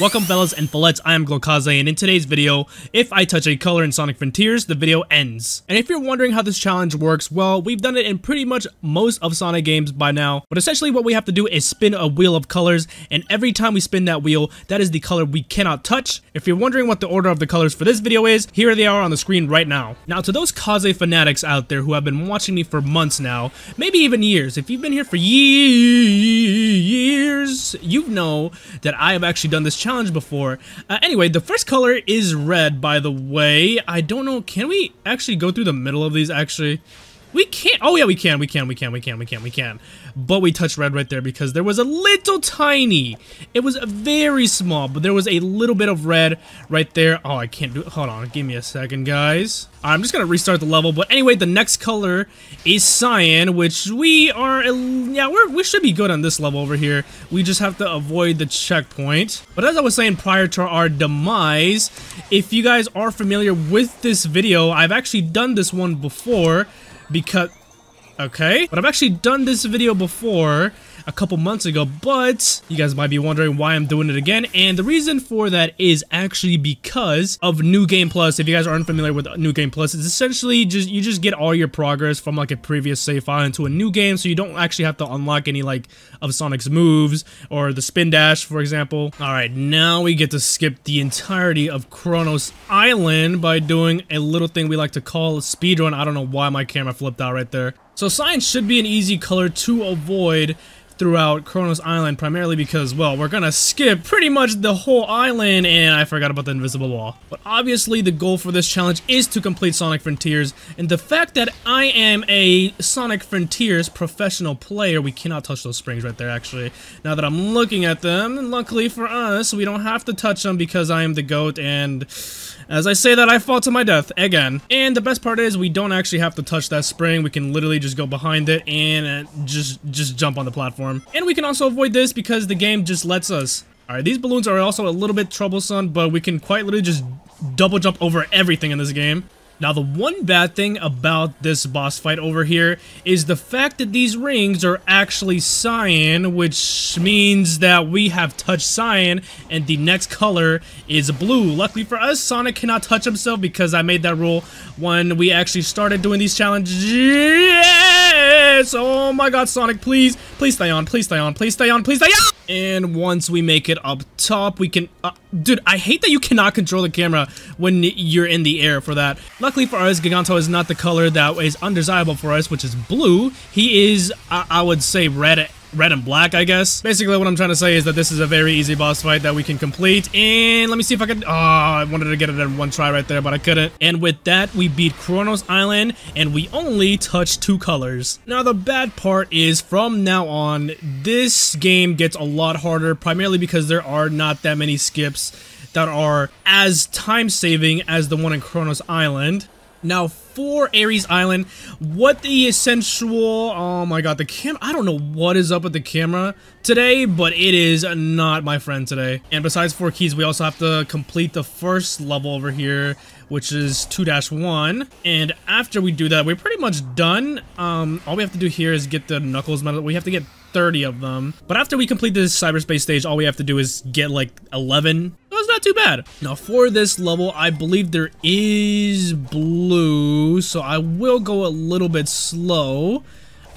Welcome fellas and fillettes, I am GloKaze and in today's video, if I touch a color in Sonic Frontiers, the video ends. And if you're wondering how this challenge works, well, we've done it in pretty much most of Sonic games by now, but essentially what we have to do is spin a wheel of colors, and every time we spin that wheel, that is the color we cannot touch. If you're wondering what the order of the colors for this video is, here they are on the screen right now. Now to those Kaze fanatics out there who have been watching me for months now, maybe even years, if you've been here for years, you know that I have actually done this challenge challenge before. Uh, anyway, the first color is red, by the way. I don't know, can we actually go through the middle of these, actually? We can't. Oh, yeah, we can. We can. We can. We can. We can. We can. But we touched red right there because there was a little tiny. It was very small, but there was a little bit of red right there. Oh, I can't do it. Hold on. Give me a second, guys. I'm just going to restart the level. But anyway, the next color is cyan, which we are... Yeah, we're, we should be good on this level over here. We just have to avoid the checkpoint. But as I was saying prior to our demise, if you guys are familiar with this video, I've actually done this one before because... Okay, but I've actually done this video before a couple months ago, but you guys might be wondering why I'm doing it again, and the reason for that is actually because of New Game Plus. If you guys aren't familiar with New Game Plus, it's essentially just you just get all your progress from like a previous save file into a new game, so you don't actually have to unlock any like of Sonic's moves or the spin dash, for example. All right, now we get to skip the entirety of Kronos Island by doing a little thing we like to call a speedrun. I don't know why my camera flipped out right there. So cyan should be an easy color to avoid throughout Kronos Island, primarily because, well, we're gonna skip pretty much the whole island, and I forgot about the invisible wall. But obviously, the goal for this challenge is to complete Sonic Frontiers, and the fact that I am a Sonic Frontiers professional player, we cannot touch those springs right there, actually. Now that I'm looking at them, luckily for us, we don't have to touch them because I am the GOAT, and as I say that, I fall to my death again. And the best part is we don't actually have to touch that spring. We can literally just go behind it and uh, just, just jump on the platform. And we can also avoid this because the game just lets us. Alright, these balloons are also a little bit troublesome, but we can quite literally just double jump over everything in this game. Now, the one bad thing about this boss fight over here is the fact that these rings are actually cyan, which means that we have touched cyan, and the next color is blue. Luckily for us, Sonic cannot touch himself because I made that rule when we actually started doing these challenges. Oh my god, Sonic, please, please stay on, please stay on, please stay on, please stay on! And once we make it up top, we can... Uh, dude, I hate that you cannot control the camera when you're in the air for that. Luckily for us, Giganto is not the color that is undesirable for us, which is blue. He is, I, I would say, red red and black, I guess. Basically, what I'm trying to say is that this is a very easy boss fight that we can complete. And let me see if I can... Oh, I wanted to get it in one try right there, but I couldn't. And with that, we beat Kronos Island, and we only touched two colors. Now, the bad part is, from now on, this game gets a lot harder, primarily because there are not that many skips that are as time-saving as the one in Kronos Island. Now, for Ares Island, what the essential... Oh my god, the cam... I don't know what is up with the camera today, but it is not my friend today. And besides four keys, we also have to complete the first level over here, which is 2-1. And after we do that, we're pretty much done. Um, all we have to do here is get the Knuckles medal. We have to get 30 of them. But after we complete this cyberspace stage, all we have to do is get like 11 that's not too bad. Now for this level, I believe there is blue, so I will go a little bit slow.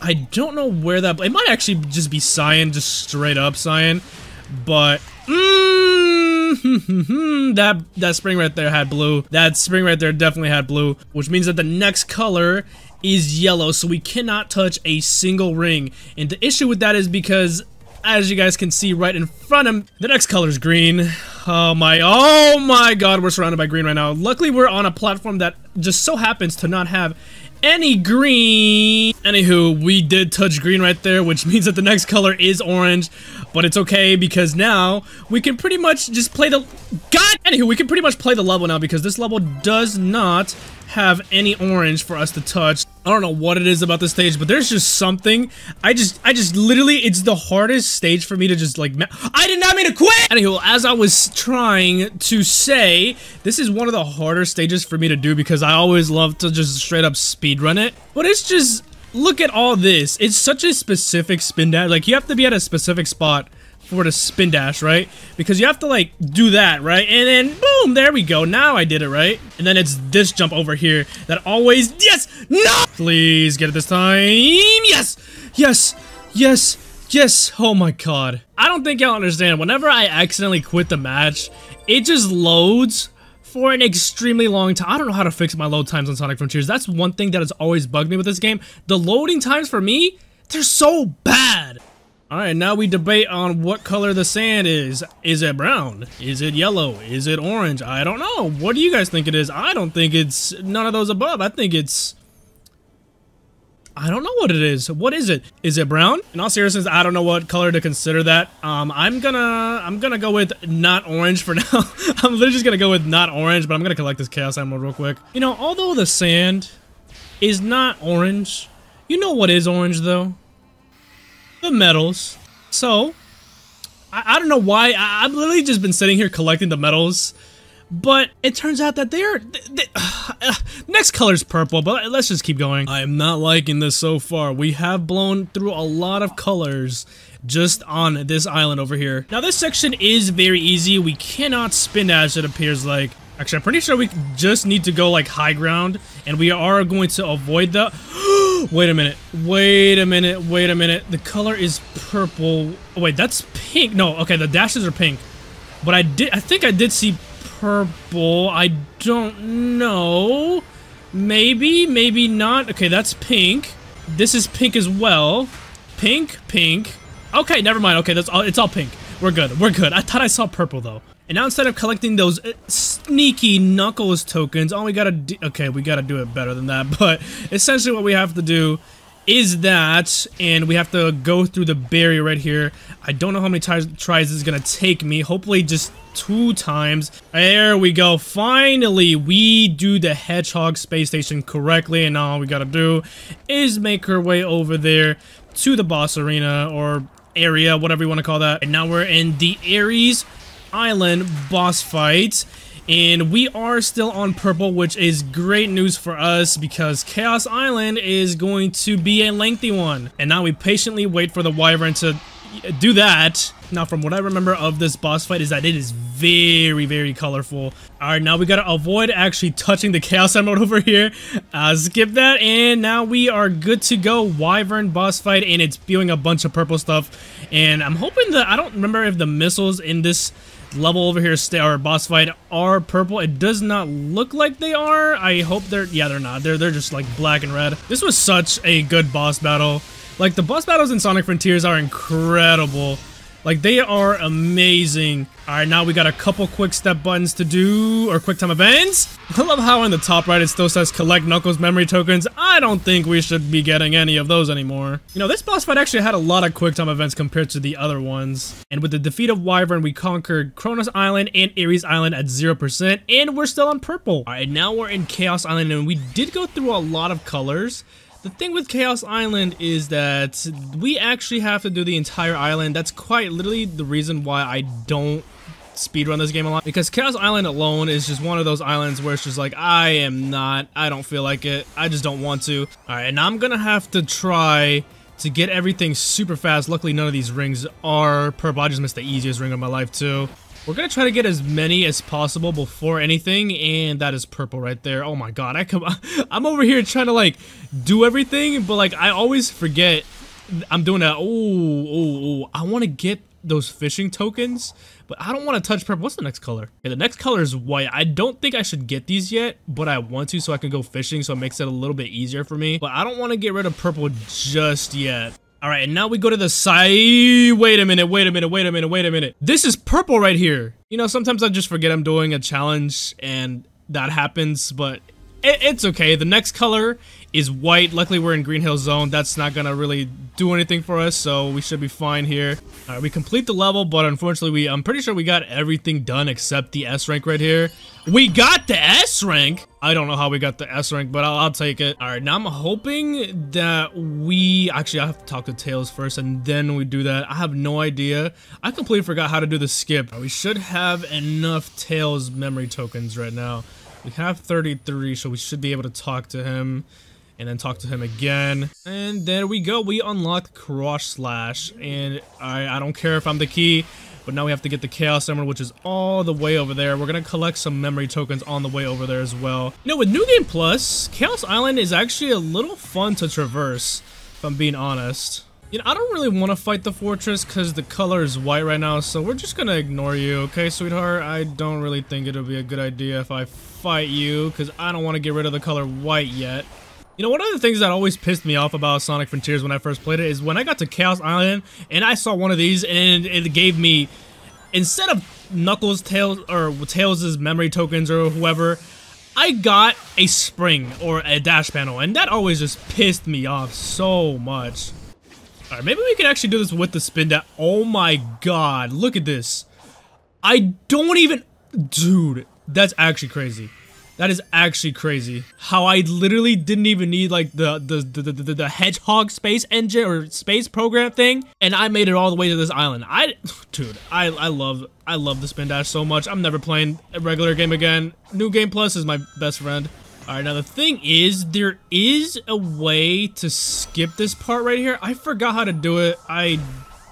I don't know where that, it might actually just be cyan, just straight up cyan, but, mm, that, that spring right there had blue. That spring right there definitely had blue, which means that the next color is yellow, so we cannot touch a single ring. And the issue with that is because as you guys can see right in front of the next color is green. Oh my, oh my god, we're surrounded by green right now. Luckily, we're on a platform that just so happens to not have any green. Anywho, we did touch green right there, which means that the next color is orange. But it's okay because now we can pretty much just play the... God! Anywho, we can pretty much play the level now because this level does not have any orange for us to touch. I don't know what it is about this stage, but there's just something. I just, I just literally, it's the hardest stage for me to just like, I did not mean to quit! Anywho, as I was trying to say, this is one of the harder stages for me to do because I always love to just straight up speed run it. But it's just, look at all this. It's such a specific spin dash. Like, you have to be at a specific spot for the spin dash, right? Because you have to like do that, right? And then boom, there we go. Now I did it, right? And then it's this jump over here that always, yes, no, please get it this time. Yes, yes, yes, yes. Oh my God. I don't think y'all understand. Whenever I accidentally quit the match, it just loads for an extremely long time. I don't know how to fix my load times on Sonic Frontiers. That's one thing that has always bugged me with this game. The loading times for me, they're so bad. Alright, now we debate on what color the sand is. Is it brown? Is it yellow? Is it orange? I don't know. What do you guys think it is? I don't think it's none of those above. I think it's... I don't know what it is. What is it? Is it brown? In all seriousness, I don't know what color to consider that. Um, I'm gonna, I'm gonna go with not orange for now. I'm literally just gonna go with not orange, but I'm gonna collect this Chaos Emerald real quick. You know, although the sand is not orange, you know what is orange though? the medals. So, I, I don't know why. I, have literally just been sitting here collecting the medals. But it turns out that they're... They, uh, next color's purple, but let's just keep going. I am not liking this so far. We have blown through a lot of colors just on this island over here. Now this section is very easy. We cannot spin dash it appears like. Actually, I'm pretty sure we just need to go like high ground and we are going to avoid the... wait a minute. Wait a minute. Wait a minute. The color is purple. Oh, wait, that's pink. No, okay, the dashes are pink. But I did... I think I did see purple. I don't know. Maybe, maybe not. Okay, that's pink. This is pink as well. Pink, pink. Okay, never mind. Okay, that's all. It's all pink. We're good. We're good. I thought I saw purple though. And now instead of collecting those uh, sneaky Knuckles tokens, all we gotta do- okay, we gotta do it better than that, but essentially what we have to do is that, and we have to go through the barrier right here. I don't know how many tries, tries this is gonna take me, hopefully just two times. There we go, finally we do the Hedgehog Space Station correctly, and now all we gotta do is make her way over there to the boss arena, or area, whatever you want to call that. And now we're in the Ares Island boss fight. And we are still on purple, which is great news for us because Chaos Island is going to be a lengthy one. And now we patiently wait for the Wyvern to do that. Now, from what I remember of this boss fight is that it is very, very colorful. All right, now we got to avoid actually touching the Chaos Emerald over here. Uh, skip that, and now we are good to go. Wyvern boss fight, and it's spewing a bunch of purple stuff. And I'm hoping that, I don't remember if the missiles in this level over here, our boss fight, are purple. It does not look like they are. I hope they're, yeah, they're not. They're, they're just like black and red. This was such a good boss battle. Like, the boss battles in Sonic Frontiers are incredible. Like, they are amazing. Alright, now we got a couple quick step buttons to do, or quick time events. I love how in the top right it still says collect Knuckles memory tokens. I don't think we should be getting any of those anymore. You know, this boss fight actually had a lot of quick time events compared to the other ones. And with the defeat of Wyvern, we conquered Kronos Island and Ares Island at 0%, and we're still on purple. Alright, now we're in Chaos Island, and we did go through a lot of colors. The thing with Chaos Island is that we actually have to do the entire island. That's quite literally the reason why I don't speedrun this game a lot because Chaos Island alone is just one of those islands where it's just like I am not I don't feel like it. I just don't want to. Alright and I'm gonna have to try to get everything super fast. Luckily none of these rings are purple. I just missed the easiest ring of my life too we're gonna try to get as many as possible before anything, and that is purple right there. Oh my god, I come, I'm over here trying to like do everything, but like I always forget I'm doing that. Oh, oh, oh! I want to get those fishing tokens, but I don't want to touch purple. What's the next color? Okay, the next color is white. I don't think I should get these yet, but I want to so I can go fishing, so it makes it a little bit easier for me. But I don't want to get rid of purple just yet. All right, and now we go to the side. Wait a minute, wait a minute, wait a minute, wait a minute. This is purple right here. You know, sometimes I just forget I'm doing a challenge and that happens, but it, it's okay. The next color is white. Luckily, we're in Green Hill Zone. That's not gonna really do anything for us, so we should be fine here. All right, we complete the level, but unfortunately, we I'm pretty sure we got everything done except the S rank right here. We got the S rank! I don't know how we got the S rank, but I'll, I'll take it. All right, now I'm hoping that we... Actually, I have to talk to Tails first, and then we do that. I have no idea. I completely forgot how to do the skip. We should have enough Tails memory tokens right now. We have 33, so we should be able to talk to him. And then talk to him again. And there we go. We unlocked Cross Slash. And I, I don't care if I'm the key, but now we have to get the Chaos Emerald, which is all the way over there. We're going to collect some memory tokens on the way over there as well. You know, with New Game Plus, Chaos Island is actually a little fun to traverse, if I'm being honest. You know, I don't really want to fight the fortress because the color is white right now, so we're just going to ignore you, okay, sweetheart? I don't really think it'll be a good idea if I fight you because I don't want to get rid of the color white yet. You know, one of the things that always pissed me off about Sonic Frontiers when I first played it is when I got to Chaos Island and I saw one of these and it gave me, instead of Knuckles, Tails, or Tails' memory tokens or whoever, I got a spring or a dash panel and that always just pissed me off so much. Alright, maybe we can actually do this with the spin dash. Oh my god, look at this. I don't even... Dude, that's actually crazy. That is actually crazy. How I literally didn't even need like the the, the the, the, hedgehog space engine or space program thing, and I made it all the way to this island. I, dude, I I love I love the spin dash so much. I'm never playing a regular game again. New Game Plus is my best friend. Alright, now the thing is, there is a way to skip this part right here. I forgot how to do it. I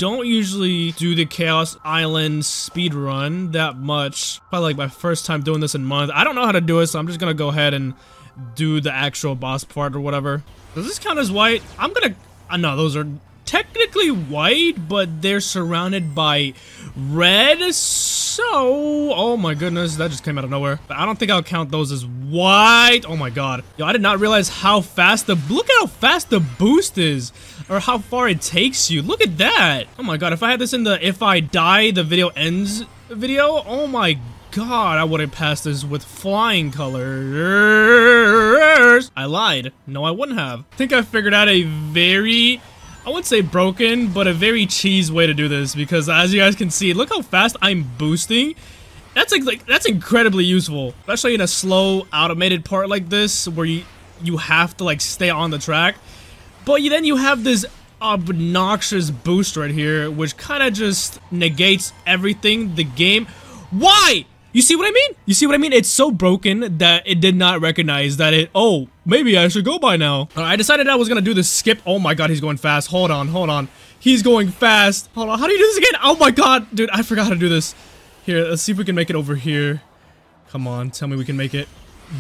don't usually do the Chaos Island speed run that much. Probably like my first time doing this in months. I don't know how to do it, so I'm just gonna go ahead and do the actual boss part or whatever. Does this count as white? I'm gonna... Uh, no, those are technically white, but they're surrounded by red, so... Oh my goodness, that just came out of nowhere. But I don't think I'll count those as white. Oh my god. Yo, I did not realize how fast the... Look at how fast the boost is or how far it takes you. Look at that. Oh my god, if I had this in the if I die, the video ends video, oh my god, I would have passed this with flying colors. I lied. No, I wouldn't have. I think I figured out a very, I wouldn't say broken, but a very cheese way to do this because as you guys can see, look how fast I'm boosting. That's like, that's incredibly useful, especially in a slow automated part like this where you you have to like stay on the track. But then you have this obnoxious boost right here, which kind of just negates everything the game. Why? You see what I mean? You see what I mean? It's so broken that it did not recognize that it, oh, maybe I should go by now. I decided I was gonna do the skip. Oh my god, he's going fast. Hold on, hold on. He's going fast. Hold on, how do you do this again? Oh my god, dude, I forgot how to do this. Here, let's see if we can make it over here. Come on, tell me we can make it.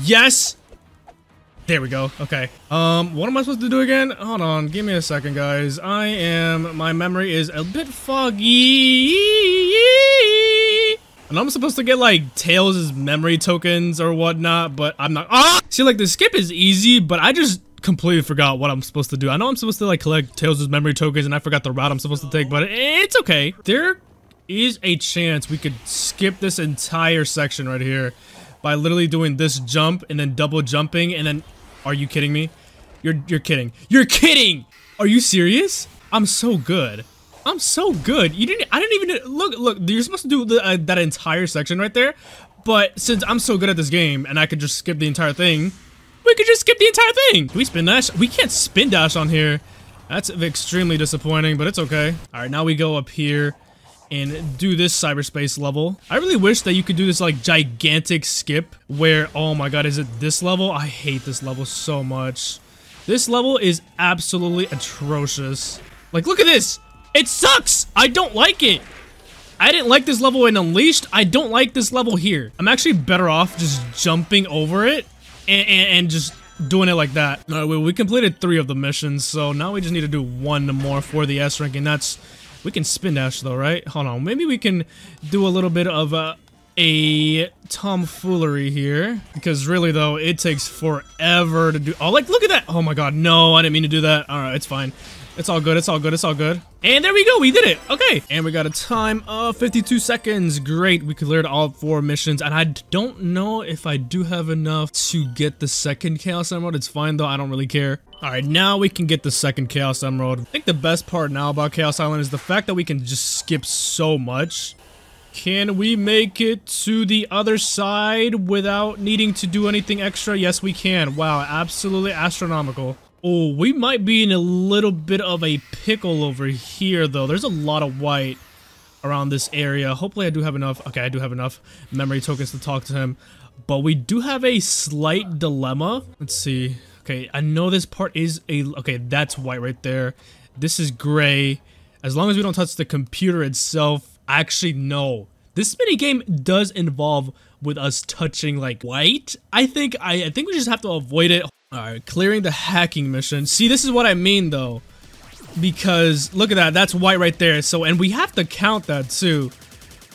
Yes! There we go. Okay. Um, what am I supposed to do again? Hold on. Give me a second, guys. I am... My memory is a bit foggy. And I'm supposed to get, like, Tails' memory tokens or whatnot, but I'm not... Ah! See, like, the skip is easy, but I just completely forgot what I'm supposed to do. I know I'm supposed to, like, collect Tails' memory tokens, and I forgot the route I'm supposed to take, but it's okay. There is a chance we could skip this entire section right here by literally doing this jump and then double jumping and then are you kidding me? You're you're kidding. You're kidding. Are you serious? I'm so good. I'm so good. You didn't. I didn't even look. Look. You're supposed to do the, uh, that entire section right there, but since I'm so good at this game and I could just skip the entire thing, we could just skip the entire thing. Can we spin dash? We can't spin dash on here. That's extremely disappointing, but it's okay. All right, now we go up here and do this cyberspace level. I really wish that you could do this like gigantic skip where, oh my god, is it this level? I hate this level so much. This level is absolutely atrocious. Like, look at this! It sucks! I don't like it! I didn't like this level in Unleashed. I don't like this level here. I'm actually better off just jumping over it and, and, and just doing it like that. All right, well, we completed three of the missions, so now we just need to do one more for the S rank, and that's we can spin dash though, right? Hold on. Maybe we can do a little bit of a, a tomfoolery here. Because really though, it takes forever to do- Oh, like, look at that! Oh my god, no, I didn't mean to do that. Alright, it's fine. It's all good, it's all good, it's all good. And there we go, we did it! Okay, and we got a time of 52 seconds. Great, we cleared all four missions, and I don't know if I do have enough to get the second Chaos Emerald. It's fine though, I don't really care. Alright, now we can get the second Chaos Emerald. I think the best part now about Chaos Island is the fact that we can just skip so much. Can we make it to the other side without needing to do anything extra? Yes, we can. Wow, absolutely astronomical. Oh, we might be in a little bit of a pickle over here, though. There's a lot of white around this area. Hopefully I do have enough. Okay, I do have enough memory tokens to talk to him. But we do have a slight dilemma. Let's see. Okay, I know this part is a... Okay, that's white right there. This is gray. As long as we don't touch the computer itself, actually, no. This mini game does involve with us touching like white. I think I, I think we just have to avoid it. All right, clearing the hacking mission. See, this is what I mean though. Because look at that, that's white right there. So, and we have to count that too.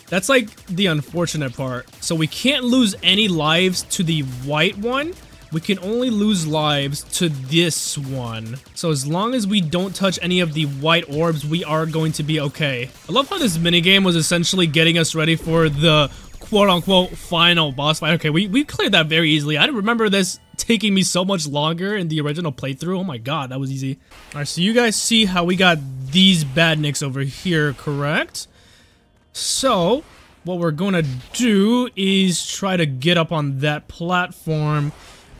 That's like the unfortunate part. So we can't lose any lives to the white one. We can only lose lives to this one. So as long as we don't touch any of the white orbs, we are going to be okay. I love how this minigame was essentially getting us ready for the quote-unquote final boss fight. Okay, we, we cleared that very easily. I remember this taking me so much longer in the original playthrough. Oh my god, that was easy. Alright, so you guys see how we got these badniks over here, correct? So, what we're gonna do is try to get up on that platform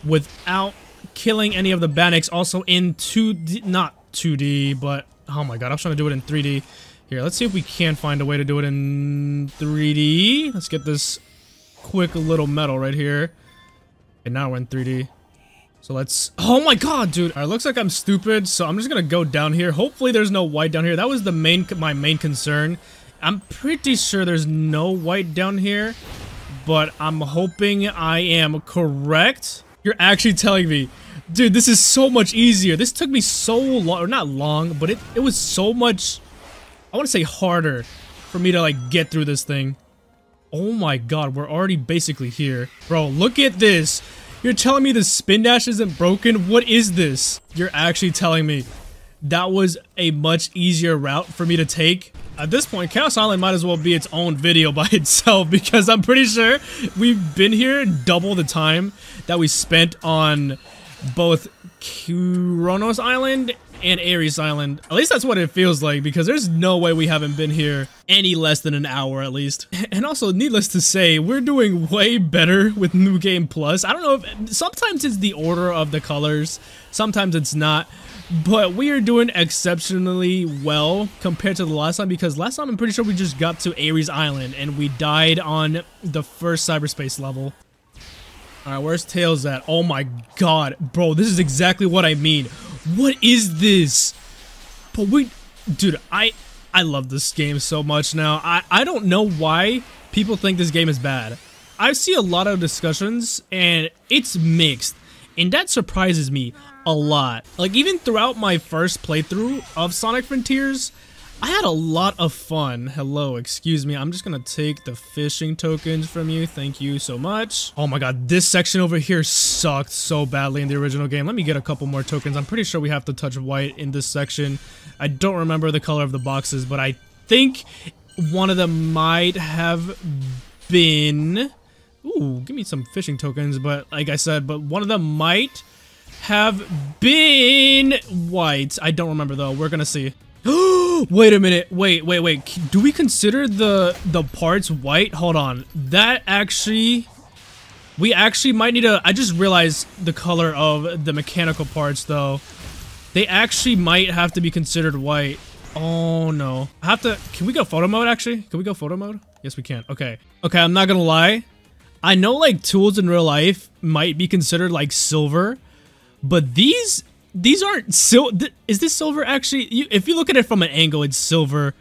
without killing any of the badniks. Also in 2D, not 2D, but oh my god, I was trying to do it in 3D. Here, let's see if we can find a way to do it in 3D. Let's get this quick little medal right here. Now we're in 3D. So let's... Oh my god, dude! Alright, looks like I'm stupid, so I'm just gonna go down here. Hopefully there's no white down here. That was the main my main concern. I'm pretty sure there's no white down here, but I'm hoping I am correct. You're actually telling me. Dude, this is so much easier. This took me so long, or not long, but it, it was so much, I want to say harder for me to like get through this thing. Oh my god, we're already basically here. Bro, look at this. You're telling me the spin dash isn't broken? What is this? You're actually telling me that was a much easier route for me to take? At this point, Chaos Island might as well be its own video by itself because I'm pretty sure we've been here double the time that we spent on both Kronos Island and Ares Island. At least that's what it feels like because there's no way we haven't been here any less than an hour at least. And also, needless to say, we're doing way better with New Game Plus. I don't know if sometimes it's the order of the colors, sometimes it's not. But we are doing exceptionally well compared to the last time because last time I'm pretty sure we just got to Ares Island and we died on the first cyberspace level. Alright, where's Tails at? Oh my god. Bro, this is exactly what I mean. What is this? But we... Dude, I... I love this game so much now. I, I don't know why people think this game is bad. I see a lot of discussions and it's mixed. And that surprises me a lot. Like, even throughout my first playthrough of Sonic Frontiers, I had a lot of fun. Hello, excuse me. I'm just gonna take the fishing tokens from you. Thank you so much. Oh my god, this section over here sucked so badly in the original game. Let me get a couple more tokens. I'm pretty sure we have to touch white in this section. I don't remember the color of the boxes, but I think one of them might have been... Ooh, give me some fishing tokens, but like I said, but one of them might have been white. I don't remember though. We're gonna see. Oh, wait a minute. Wait, wait, wait. Do we consider the the parts white? Hold on. That actually we actually might need to I just realized the color of the mechanical parts though. They actually might have to be considered white. Oh no. I have to Can we go photo mode actually? Can we go photo mode? Yes, we can. Okay. Okay, I'm not to lie. I know like tools in real life might be considered like silver, but these these aren't sil th is this silver actually you, if you look at it from an angle it's silver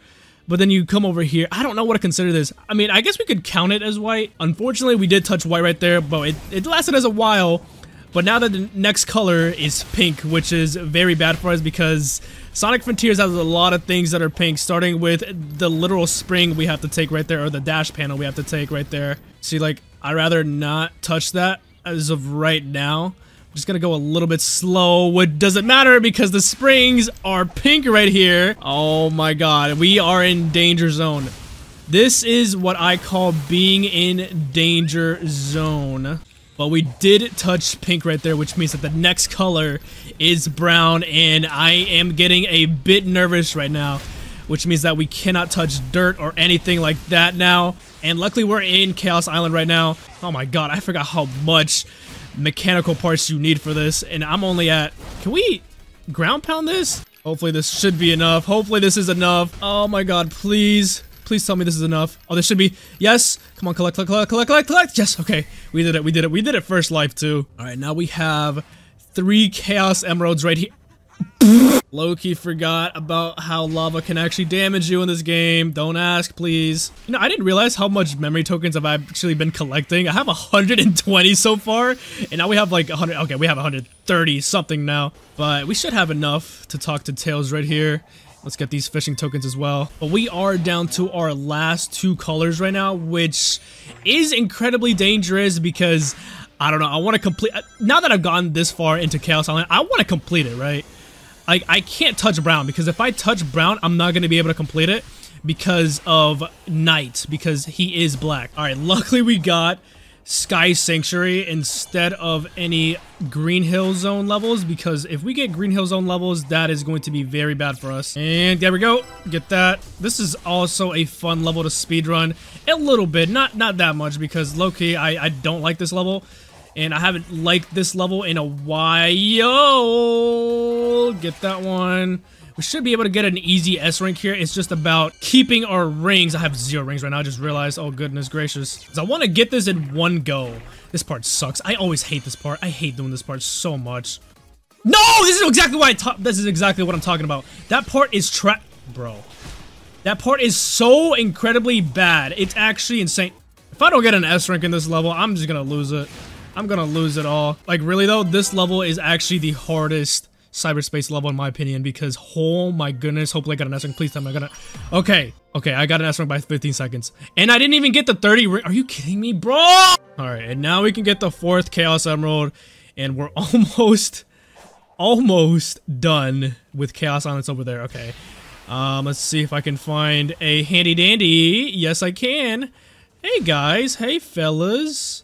but then you come over here i don't know what to consider this. I mean i guess we could count it as white. Unfortunately we did touch white right there but it, it lasted us a while but now that the next color is pink which is very bad for us because sonic frontiers has a lot of things that are pink starting with the literal spring we have to take right there or the dash panel we have to take right there. See like i'd rather not touch that as of right now just gonna go a little bit slow. What does it matter because the springs are pink right here. Oh my god, we are in danger zone. This is what I call being in danger zone. But we did touch pink right there, which means that the next color is brown, and I am getting a bit nervous right now, which means that we cannot touch dirt or anything like that now. And luckily we're in Chaos Island right now. Oh my god, I forgot how much mechanical parts you need for this, and I'm only at... Can we ground pound this? Hopefully this should be enough. Hopefully this is enough. Oh my god, please. Please tell me this is enough. Oh, this should be... Yes! Come on, collect, collect, collect, collect, collect, collect! Yes, okay. We did it, we did it. We did it first life, too. Alright, now we have three Chaos Emeralds right here. Loki forgot about how lava can actually damage you in this game. Don't ask, please. You know, I didn't realize how much memory tokens I've actually been collecting. I have 120 so far, and now we have like 100. Okay, we have 130 something now, but we should have enough to talk to Tails right here. Let's get these fishing tokens as well. But we are down to our last two colors right now, which is incredibly dangerous because I don't know. I want to complete. Uh, now that I've gotten this far into Chaos Island, I want to complete it, right? I, I can't touch brown because if I touch brown, I'm not going to be able to complete it because of Knight, because he is black. All right, luckily we got Sky Sanctuary instead of any Green Hill Zone levels because if we get Green Hill Zone levels, that is going to be very bad for us. And there we go. Get that. This is also a fun level to speedrun. A little bit. Not not that much because low-key, I, I don't like this level and I haven't liked this level in a while. Get that one. We should be able to get an easy S rank here. It's just about keeping our rings. I have zero rings right now. I just realized. Oh, goodness gracious. I want to get this in one go. This part sucks. I always hate this part. I hate doing this part so much. No! This is exactly what I This is exactly what I'm talking about. That part is trap... Bro. That part is so incredibly bad. It's actually insane. If I don't get an S rank in this level, I'm just gonna lose it. I'm gonna lose it all. Like, really though, this level is actually the hardest cyberspace level in my opinion because, oh my goodness, hopefully I got an S rank. Please tell me I got it. Okay, okay, I got an S rank by 15 seconds. And I didn't even get the 30 Are you kidding me, bro? Alright, and now we can get the fourth Chaos Emerald and we're almost, almost done with Chaos Islands over there. Okay. Um, let's see if I can find a handy dandy. Yes, I can. Hey guys, hey fellas.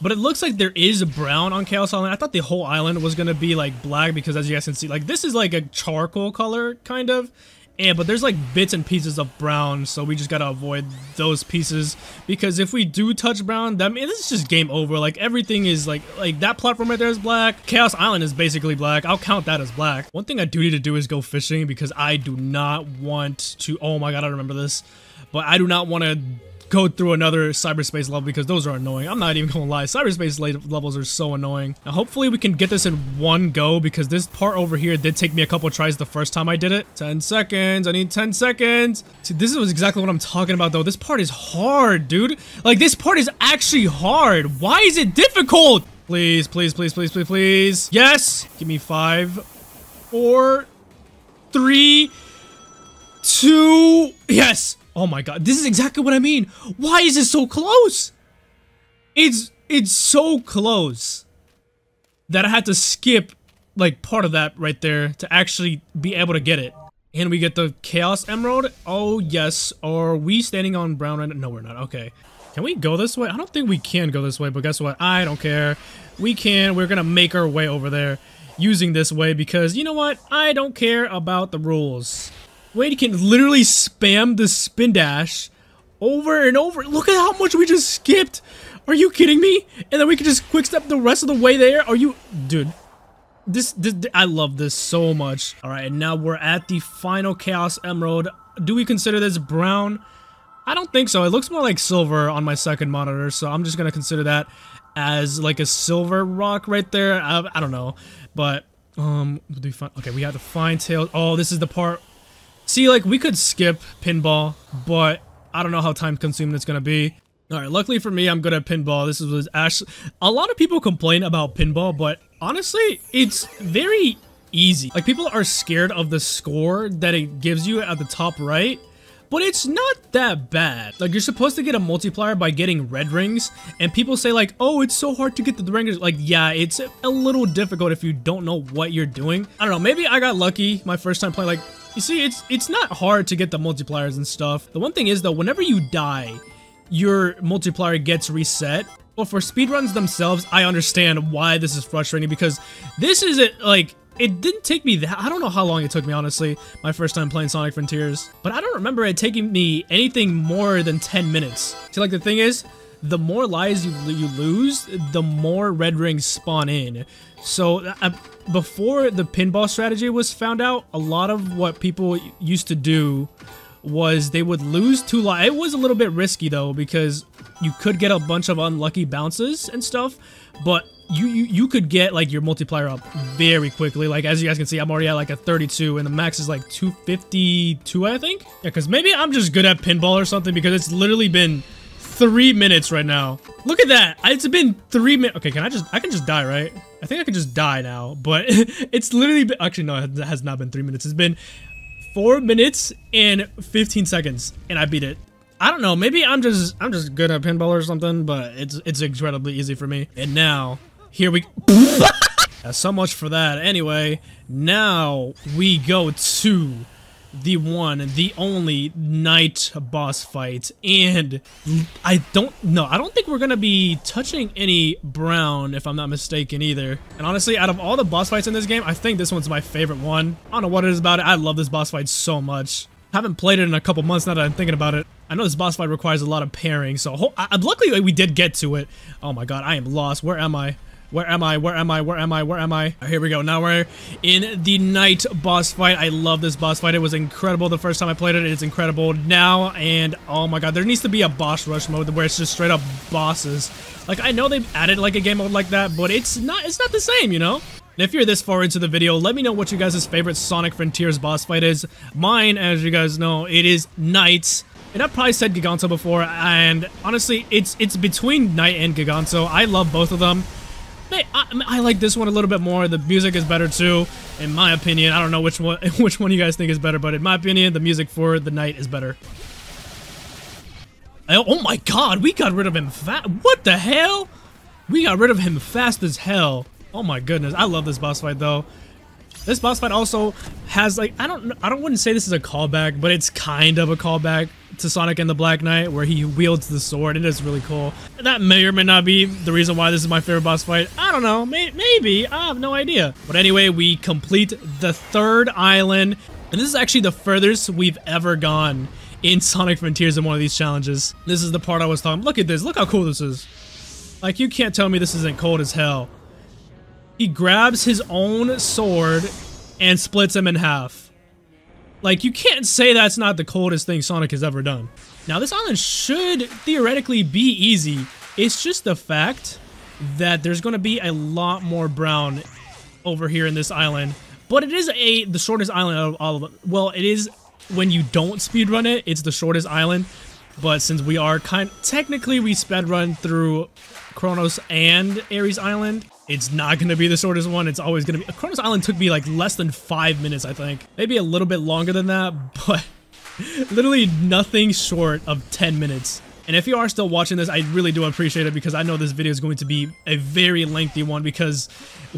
But it looks like there is a brown on Chaos Island. I thought the whole island was going to be like black because as you guys can see, like this is like a charcoal color kind of. And but there's like bits and pieces of brown, so we just gotta avoid those pieces because if we do touch brown, that I mean this is just game over. Like everything is like like that platform right there is black. Chaos Island is basically black. I'll count that as black. One thing I do need to do is go fishing because I do not want to. Oh my god, I remember this, but I do not want to go through another cyberspace level because those are annoying. I'm not even gonna lie, cyberspace levels are so annoying. Now hopefully we can get this in one go because this part over here did take me a couple tries the first time I did it. 10 seconds, I need 10 seconds. See, this is exactly what I'm talking about though. This part is hard, dude. Like this part is actually hard. Why is it difficult? Please, please, please, please, please, please. Yes! Give me five, four, three, two, yes! Oh my god, this is exactly what I mean. Why is it so close? It's it's so close that I had to skip like part of that right there to actually be able to get it. And we get the Chaos Emerald. Oh, yes. Are we standing on brown right now? No, we're not. Okay. Can we go this way? I don't think we can go this way, but guess what? I don't care. We can. We're to make our way over there using this way because, you know what? I don't care about the rules. You can literally spam the spin dash over and over. Look at how much we just skipped. Are you kidding me? And then we can just quick step the rest of the way there. Are you... Dude. This, this, I love this so much. All right, and now we're at the final Chaos Emerald. Do we consider this brown? I don't think so. It looks more like silver on my second monitor, so I'm just to consider that as like a silver rock right there. I, I don't know, but um, do we find? Okay, we have to find tails. Oh, this is the part See, like, we could skip pinball, but I don't know how time consuming it's gonna be. Alright, luckily for me, I'm good at pinball. This was actually... A lot of people complain about pinball, but honestly, it's very easy. Like, people are scared of the score that it gives you at the top right, but it's not that bad. Like, you're supposed to get a multiplier by getting red rings, and people say like, oh, it's so hard to get the rings. Like, yeah, it's a little difficult if you don't know what you're doing. I don't know, maybe I got lucky my first time playing, like, you see, it's it's not hard to get the multipliers and stuff. The one thing is, though, whenever you die, your multiplier gets reset. But for speedruns themselves, I understand why this is frustrating because this is it, like, it didn't take me that, I don't know how long it took me, honestly, my first time playing Sonic Frontiers, but I don't remember it taking me anything more than 10 minutes. See, like, the thing is, the more lives you, you lose, the more red rings spawn in. So, uh, before the pinball strategy was found out, a lot of what people used to do was they would lose two lives. It was a little bit risky though because you could get a bunch of unlucky bounces and stuff, but you, you you could get like your multiplier up very quickly. Like as you guys can see, I'm already at like a 32 and the max is like 252, I think. Yeah, because maybe I'm just good at pinball or something because it's literally been three minutes right now. Look at that. It's been three minutes. Okay, can I just, I can just die, right? I think I can just die now, but it's literally been, actually, no, it has not been three minutes. It's been four minutes and 15 seconds and I beat it. I don't know, maybe I'm just, I'm just good at pinball or something, but it's, it's incredibly easy for me. And now, here we, so much for that. Anyway, now we go to the one, the only Knight boss fight, and I don't know, I don't think we're gonna be touching any brown, if I'm not mistaken, either. And honestly, out of all the boss fights in this game, I think this one's my favorite one. I don't know what it is about it, I love this boss fight so much. Haven't played it in a couple months now that I'm thinking about it. I know this boss fight requires a lot of parrying, so I, luckily we did get to it. Oh my god, I am lost. Where am I? Where am I? Where am I? Where am I? Where am I? Right, here we go. Now we're in the Knight boss fight. I love this boss fight. It was incredible the first time I played it. It's incredible now. And oh my god, there needs to be a boss rush mode where it's just straight up bosses. Like I know they've added like a game mode like that, but it's not it's not the same, you know? And if you're this far into the video, let me know what you guys' favorite Sonic Frontiers boss fight is. Mine, as you guys know, it is Knight. And I've probably said Giganto before, and honestly, it's it's between Knight and Giganto. I love both of them. I, I, like this one a little bit more. The music is better too, in my opinion. I don't know which one which one you guys think is better, but in my opinion, the music for the Knight is better. Oh, oh my god, we got rid of him fast. What the hell? We got rid of him fast as hell. Oh my goodness, I love this boss fight though. This boss fight also has like I don't I don't wouldn't say this is a callback, but it's kind of a callback to Sonic and the Black Knight where he wields the sword. It is really cool. That may or may not be the reason why this is my favorite boss fight. I don't know. May maybe. I have no idea. But anyway, we complete the third island. And this is actually the furthest we've ever gone in Sonic Frontiers in one of these challenges. This is the part I was talking. Look at this. Look how cool this is. Like, you can't tell me this isn't cold as hell. He grabs his own sword and splits him in half. Like, you can't say that's not the coldest thing Sonic has ever done. Now, this island should theoretically be easy. It's just the fact that there's going to be a lot more brown over here in this island. But it is a the shortest island out of all of them. Well, it is when you don't speedrun it, it's the shortest island. But since we are kind technically we sped run through Kronos and Ares Island, it's not going to be the shortest one. It's always going to be... Kronos Island took me like less than five minutes, I think. Maybe a little bit longer than that, but literally nothing short of 10 minutes. And if you are still watching this, I really do appreciate it because I know this video is going to be a very lengthy one because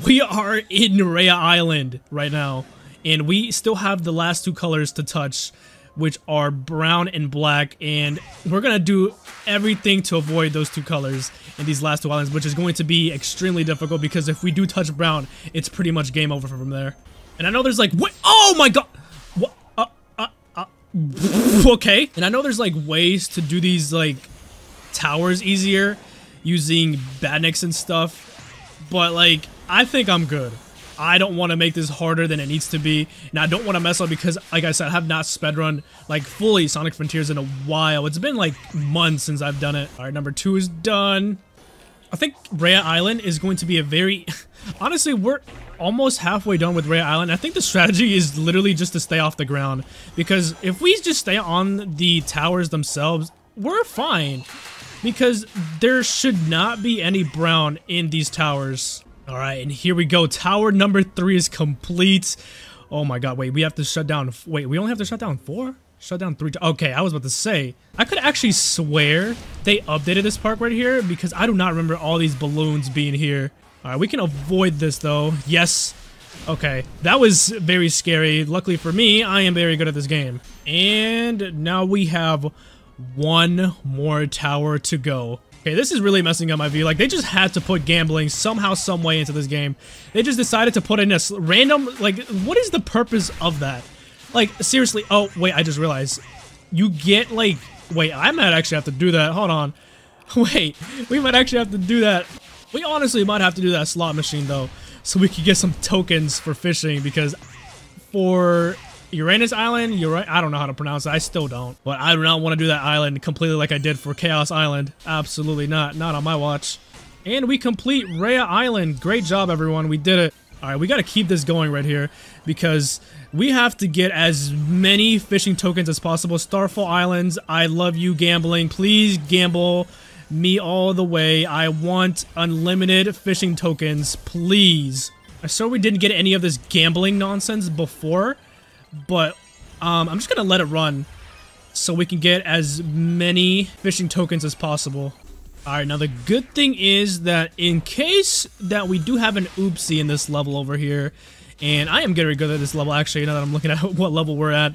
we are in Rhea Island right now. And we still have the last two colors to touch which are brown and black, and we're gonna do everything to avoid those two colors in these last two islands, which is going to be extremely difficult because if we do touch brown, it's pretty much game over from there. And I know there's like, wait, oh my god! What? Uh, uh, uh, okay. And I know there's like ways to do these like towers easier using badniks and stuff, but like, I think I'm good. I don't want to make this harder than it needs to be, and I don't want to mess up because, like I said, I have not spedrun, like, fully Sonic Frontiers in a while. It's been, like, months since I've done it. All right, number two is done. I think Rhea Island is going to be a very... Honestly, we're almost halfway done with Rhea Island. I think the strategy is literally just to stay off the ground, because if we just stay on the towers themselves, we're fine because there should not be any brown in these towers. All right, and here we go. Tower number three is complete. Oh my god, wait, we have to shut down... Wait, we only have to shut down four? Shut down three... Okay, I was about to say. I could actually swear they updated this park right here because I do not remember all these balloons being here. All right, we can avoid this though. Yes. Okay, that was very scary. Luckily for me, I am very good at this game. And now we have one more tower to go. Okay, this is really messing up my view. Like, they just had to put gambling somehow, some way into this game. They just decided to put in a random, like, what is the purpose of that? Like, seriously, oh, wait, I just realized. You get, like, wait, I might actually have to do that. Hold on. Wait, we might actually have to do that. We honestly might have to do that slot machine, though, so we could get some tokens for fishing, because for Uranus Island. You're right. I don't know how to pronounce it. I still don't. But I do not want to do that island completely like I did for Chaos Island. Absolutely not. Not on my watch. And we complete Rhea Island. Great job, everyone. We did it. All right, we got to keep this going right here because we have to get as many fishing tokens as possible. Starfall Islands, I love you gambling. Please gamble me all the way. I want unlimited fishing tokens, please. I saw we didn't get any of this gambling nonsense before, but um, I'm just going to let it run so we can get as many fishing tokens as possible. Alright, now the good thing is that in case that we do have an oopsie in this level over here, and I am getting good at this level actually now that I'm looking at what level we're at,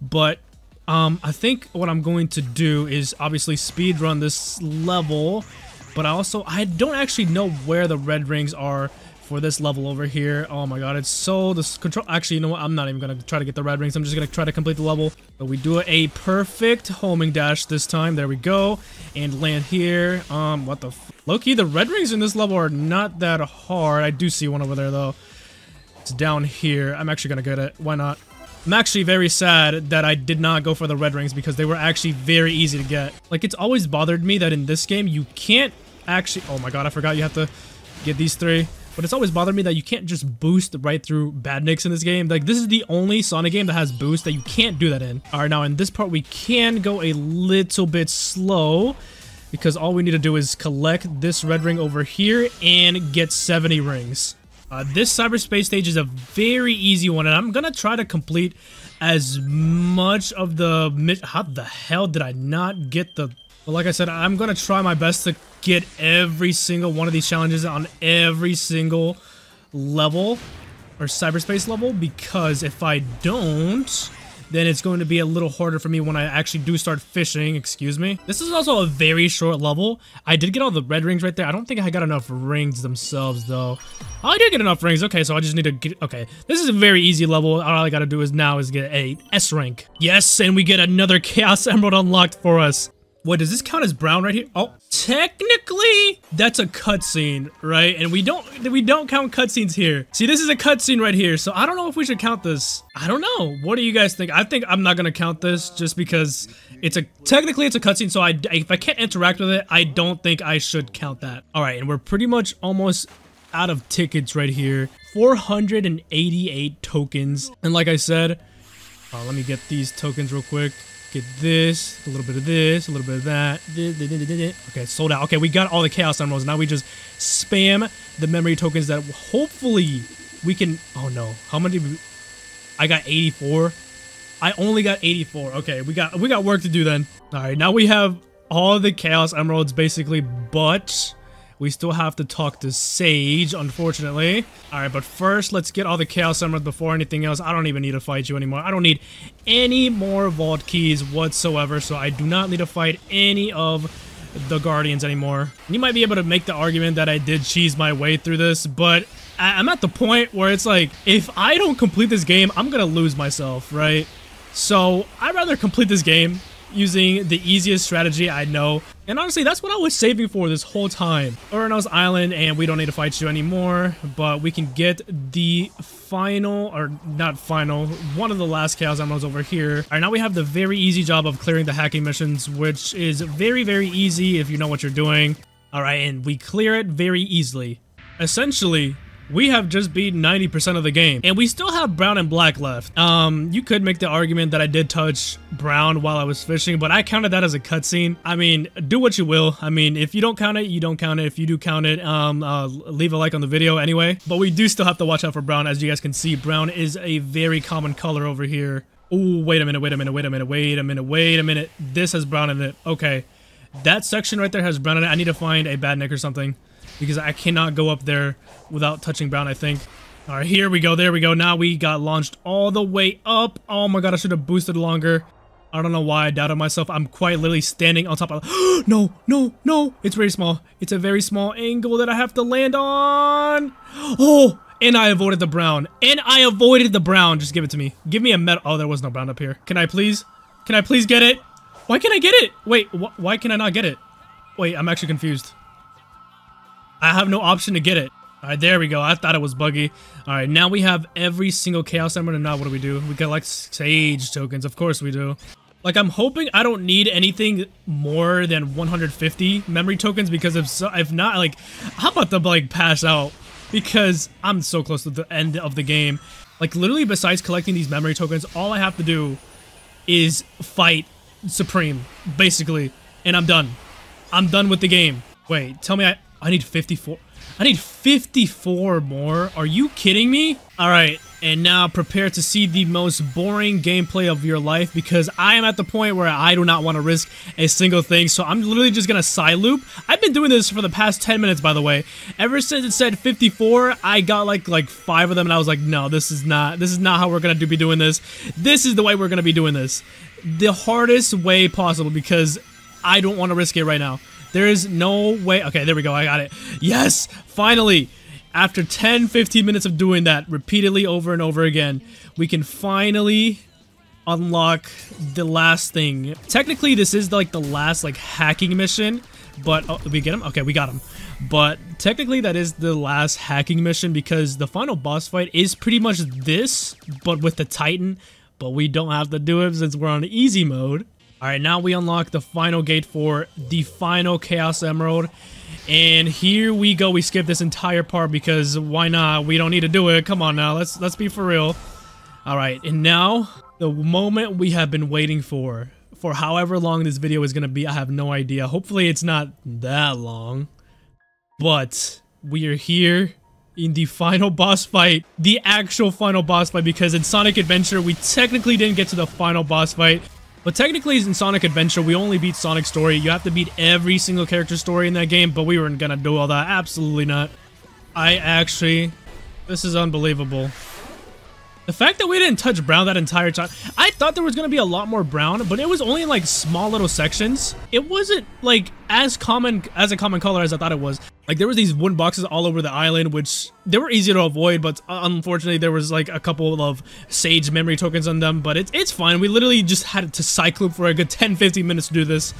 but um, I think what I'm going to do is obviously speed run this level, but I also, I don't actually know where the red rings are for this level over here. Oh my god, it's so, this control, actually, you know what, I'm not even going to try to get the red rings, I'm just going to try to complete the level. But we do a perfect homing dash this time, there we go, and land here. Um, what the Loki, the red rings in this level are not that hard. I do see one over there though. It's down here. I'm actually going to get it. Why not? I'm actually very sad that I did not go for the red rings because they were actually very easy to get. Like, it's always bothered me that in this game, you can't actually... Oh my god, I forgot you have to get these three. But it's always bothered me that you can't just boost right through badniks in this game. Like, this is the only Sonic game that has boost that you can't do that in. Alright, now in this part, we can go a little bit slow because all we need to do is collect this red ring over here and get 70 rings. Uh, this cyberspace stage is a very easy one, and I'm gonna try to complete as much of the... How the hell did I not get the... Well, like I said, I'm gonna try my best to get every single one of these challenges on every single level, or cyberspace level, because if I don't then it's going to be a little harder for me when I actually do start fishing, excuse me. This is also a very short level. I did get all the red rings right there. I don't think I got enough rings themselves, though. Oh, I did get enough rings. Okay, so I just need to get... Okay, this is a very easy level. All I gotta do is now is get a S rank. Yes, and we get another Chaos Emerald unlocked for us. What, does this count as brown right here? Oh, technically, that's a cutscene, right? And we don't we don't count cutscenes here. See, this is a cutscene right here, so I don't know if we should count this. I don't know. What do you guys think? I think I'm not gonna count this just because it's a technically it's a cutscene, so I if I can't interact with it, I don't think I should count that. All right, and we're pretty much almost out of tickets right here. 488 tokens, and like I said, uh, let me get these tokens real quick. Get this, a little bit of this, a little bit of that. Okay, sold out. Okay, we got all the Chaos Emeralds. Now we just spam the memory tokens that hopefully we can... Oh, no. How many... I got 84. I only got 84. Okay, we got we got work to do then. All right, now we have all the Chaos Emeralds basically, but we still have to talk to Sage, unfortunately. Alright, but first, let's get all the Chaos Emeralds before anything else. I don't even need to fight you anymore. I don't need any more Vault Keys whatsoever, so I do not need to fight any of the Guardians anymore. You might be able to make the argument that I did cheese my way through this, but I'm at the point where it's like, if I don't complete this game, I'm gonna lose myself, right? So, I'd rather complete this game using the easiest strategy I know. And honestly, that's what I was saving for this whole time. Ouranos Island, and we don't need to fight you anymore, but we can get the final, or not final, one of the last Chaos Emeralds over here. All right, now we have the very easy job of clearing the hacking missions, which is very, very easy if you know what you're doing. All right, and we clear it very easily. Essentially, we have just beat 90% of the game. And we still have brown and black left. Um, you could make the argument that I did touch brown while I was fishing, but I counted that as a cutscene. I mean, do what you will. I mean, if you don't count it, you don't count it. If you do count it, um, uh, leave a like on the video anyway. But we do still have to watch out for brown. As you guys can see, brown is a very common color over here. Oh, wait a minute, wait a minute, wait a minute, wait a minute, wait a minute. This has brown in it. Okay. That section right there has brown in it. I need to find a bad badnik or something because I cannot go up there without touching brown, I think. All right, here we go. There we go. Now we got launched all the way up. Oh my god, I should have boosted longer. I don't know why I doubted myself. I'm quite literally standing on top of... no, no, no. It's very small. It's a very small angle that I have to land on. Oh, and I avoided the brown. And I avoided the brown. Just give it to me. Give me a medal... Oh, there was no brown up here. Can I please? Can I please get it? Why can't I get it? Wait, wh why can I not get it? Wait, I'm actually confused. I have no option to get it. Alright, there we go. I thought it was buggy. Alright, now we have every single Chaos Emerald, and now what do we do? We like, Sage tokens. Of course we do. Like, I'm hoping I don't need anything more than 150 memory tokens, because if, so, if not, like, how about the, like, pass out? Because I'm so close to the end of the game. Like, literally, besides collecting these memory tokens, all I have to do is fight Supreme, basically. And I'm done. I'm done with the game. Wait, tell me I, I need 54. I need 54 more. Are you kidding me? All right, and now prepare to see the most boring gameplay of your life because I am at the point where I do not want to risk a single thing. So I'm literally just going to cyloop. I've been doing this for the past 10 minutes, by the way. Ever since it said 54, I got like like five of them and I was like, no, this is not, this is not how we're going to be doing this. This is the way we're going to be doing this. The hardest way possible because I don't want to risk it right now. There is no way. Okay, there we go. I got it. Yes, finally. After 10, 15 minutes of doing that repeatedly over and over again, we can finally unlock the last thing. Technically, this is like the last like hacking mission, but oh, we get him? Okay, we got him. But technically, that is the last hacking mission because the final boss fight is pretty much this, but with the Titan. But we don't have to do it since we're on easy mode. Alright, now we unlock the final gate for the final Chaos Emerald. And here we go. We skip this entire part because why not? We don't need to do it. Come on now. Let's let's be for real. Alright, and now the moment we have been waiting for. For however long this video is going to be, I have no idea. Hopefully it's not that long. But we are here in the final boss fight. The actual final boss fight because in Sonic Adventure, we technically didn't get to the final boss fight. But technically, in Sonic Adventure, we only beat Sonic Story. You have to beat every single character story in that game, but we weren't gonna do all that. Absolutely not. I actually... This is unbelievable. The fact that we didn't touch brown that entire time, I thought there was going to be a lot more brown, but it was only in like small little sections. It wasn't like as common as a common color as I thought it was. Like there was these wooden boxes all over the island, which they were easy to avoid, but uh, unfortunately there was like a couple of sage memory tokens on them, but it's, it's fine. We literally just had to cycle for a good 10-15 minutes to do this.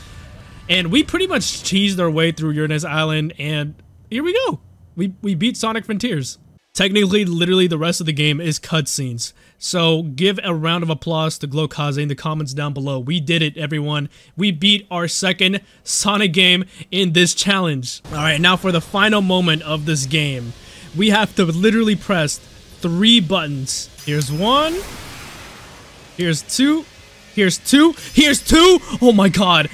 And we pretty much cheesed our way through Ouranos Island, and here we go. We, we beat Sonic Frontiers. Technically, literally the rest of the game is cutscenes. So give a round of applause to GloKaze in the comments down below. We did it, everyone. We beat our second Sonic game in this challenge. Alright, now for the final moment of this game. We have to literally press three buttons. Here's one. Here's two. Here's two. Here's two. Oh my god.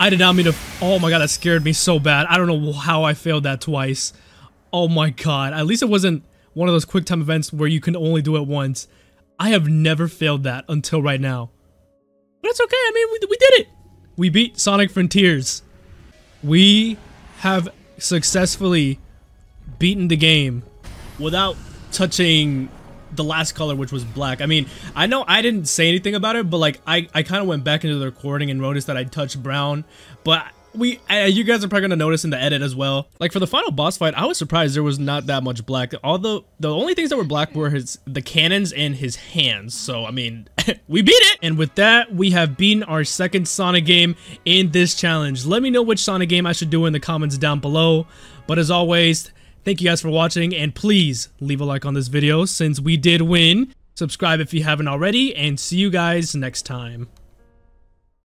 I did not mean to... Oh my god, that scared me so bad. I don't know how I failed that twice. Oh my god. At least it wasn't one of those quick time events where you can only do it once. I have never failed that until right now. But it's okay, I mean, we, we did it! We beat Sonic Frontiers. We have successfully beaten the game without touching the last color, which was black. I mean, I know I didn't say anything about it, but like, I, I kind of went back into the recording and noticed that I touched brown, but we uh, you guys are probably gonna notice in the edit as well. Like for the final boss fight i was surprised there was not that much black. All the the only things that were black were his the cannons and his hands. So i mean we beat it. And with that we have beaten our second sonic game in this challenge. Let me know which sonic game i should do in the comments down below. But as always thank you guys for watching and please leave a like on this video since we did win. Subscribe if you haven't already and see you guys next time